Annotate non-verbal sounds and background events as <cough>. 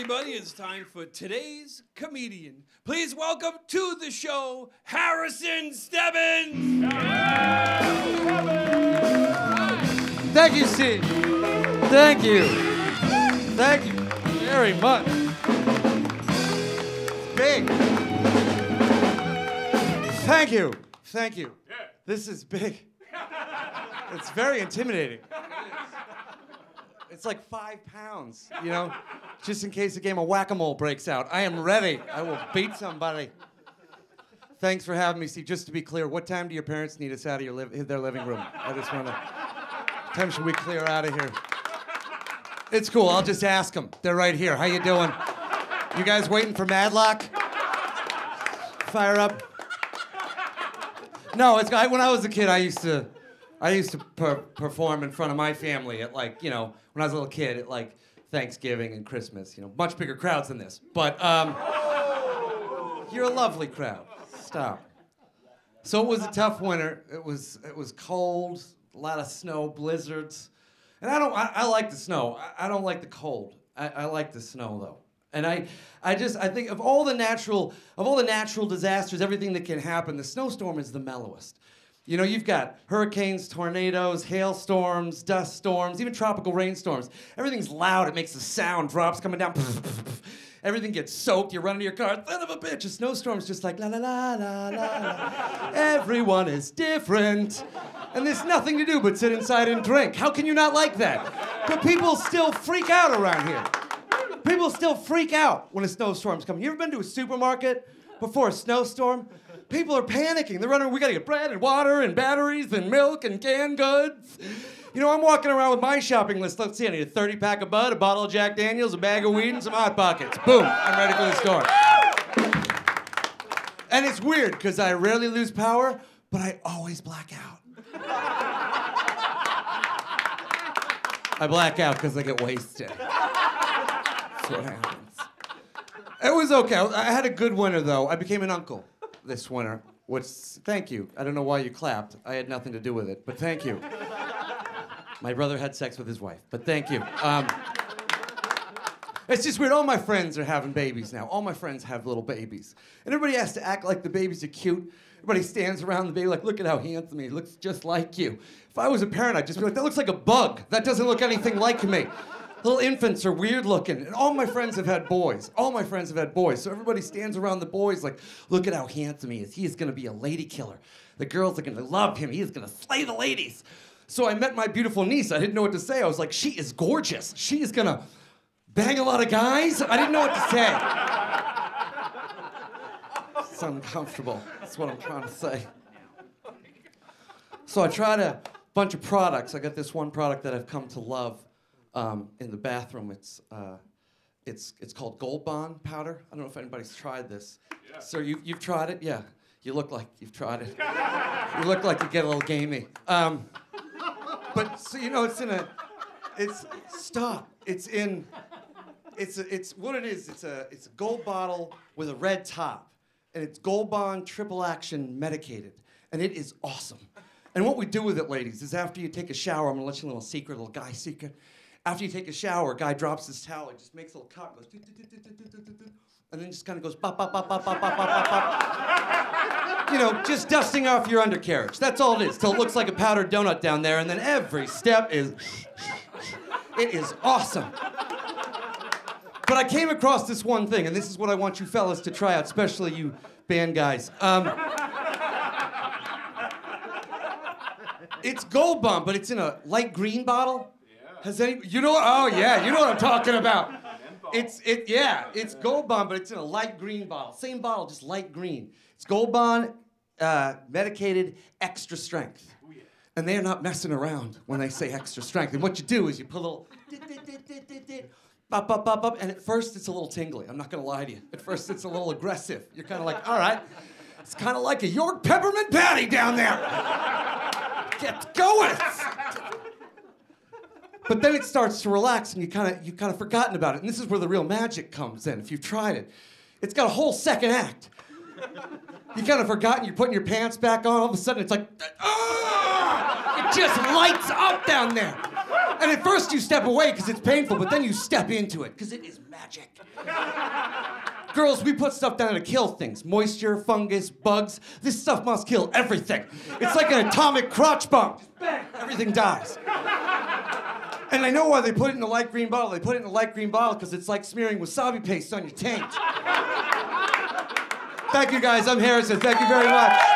everybody. It's time for today's comedian. Please welcome to the show Harrison Stebbins. Thank you, Steve. Thank you. Thank you very much. Big. Thank you. Thank you. This is big. It's very intimidating. It's like five pounds, you know, just in case a game of whack a mole breaks out. I am ready. I will beat somebody. Thanks for having me, Steve. Just to be clear, what time do your parents need us out of your li- their living room? I just want to. What Time should we clear out of here? It's cool. I'll just ask them. They're right here. How you doing? You guys waiting for Matlock? Fire up. No, it's when I was a kid. I used to, I used to per- perform in front of my family at like you know when I was a little kid at like Thanksgiving and Christmas. You know, much bigger crowds than this. But um, you're a lovely crowd. Stop. So it was a tough winter. It was it was cold, a lot of snow, blizzards, and I don't. I, I like the snow. I, I don't like the cold. I, I like the snow though. And I, I just I think of all the natural of all the natural disasters, everything that can happen, the snowstorm is the mellowest. You know, you've got hurricanes, tornadoes, hailstorms, dust storms, even tropical rainstorms. Everything's loud. It makes a sound. Drops coming down. <laughs> Everything gets soaked. You run into your car. Son of a bitch. A snowstorm's just like la la la la la. la. Everyone is different, and there's nothing to do but sit inside and drink. How can you not like that? But people still freak out around here. People still freak out when a snowstorm's coming. You ever been to a supermarket before a snowstorm? People are panicking. They're running, we gotta get bread and water and batteries and milk and canned goods. You know, I'm walking around with my shopping list. Let's see, I need a 30 pack of Bud, a bottle of Jack Daniels, a bag of weed, and some Hot Pockets. Boom, I'm ready for the store. And it's weird because I rarely lose power, but I always black out. I black out because I get wasted. That's what happens. It was okay. I had a good winter though. I became an uncle this winter, which thank you. I don't know why you clapped. I had nothing to do with it, but thank you. My brother had sex with his wife, but thank you. Um, it's just weird. All my friends are having babies now. All my friends have little babies, and everybody has to act like the babies are cute. Everybody stands around the baby like, look at how handsome he looks, just like you. If I was a parent, I'd just be like, that looks like a bug. That doesn't look anything like me. Little infants are weird looking. And all my friends have had boys. All my friends have had boys. So everybody stands around the boys like, look at how handsome he is. He is going to be a lady killer. The girls are to love him. He is going to slay the ladies. So I met my beautiful niece. I didn't know what to say. I was like, she is gorgeous. She is going to bang a lot of guys. I didn't know what to say. It's uncomfortable. That's what I'm trying to say. So I tried a bunch of products. I got this one product that I've come to love um, in the bathroom. It's uh, it's it's called Gold Bond powder. I don't know if anybody's tried this. Yeah. So you you've tried it? Yeah. You look like you've tried it. you look like you get a little gamey. Um, but so you know, it's in a. It's stop. It's in. It's a, it's what it is. It's a it's a gold bottle with a red top, and it's Gold Bond Triple Action medicated, and it is awesome. And what we do with it, ladies, is after you take a shower, I'm gonna let you a little secret, a little guy secret. After you take a shower, guy drops his towel, he just makes a little cut, goes, and then just kind of goes, bop, bop, bop, bop, bop, bop, bop, bop. You know, just dusting off your undercarriage. That's all it is, till it looks like a powdered donut down there, and then every step is. It is awesome. But I came across this one thing, and this is what I want you fellas to try out, especially you band guys. Um, it's Gold Bond, but it's in a light green bottle. Has any you know? Oh yeah, you know what I'm talking about. It's it yeah, it's Gold Bond, but it's in a light green bottle. Same bottle, just light green. It's Gold Bond, uh, medicated, extra strength. And they're not messing around when they say extra strength. And what you do is you put a little bop, bop, and at first it's a little tingly. I'm not gonna lie to you. At first it's a little aggressive. You're kind of like, all right, it's kind of like a York peppermint patty down there. Get going. But then it starts to relax, and you kind of you kind of forgotten about it. And this is where the real magic comes in. If you've tried it, it's got a whole second act. You kind of forgotten. You're putting your pants back on. All of a sudden, it's like, ah! It just lights up down there. And at first you step away because it's painful, but then you step into it because it is magic. Girls, we put stuff down to kill things moisture, fungus, bugs. This stuff must kill everything. It's like an atomic crotch bomb. Everything dies. And I know why they put it in a light green bottle. They put it in a light green bottle because it's like smearing wasabi paste on your taint. <laughs> Thank you guys. I'm Harrison. Thank you very much.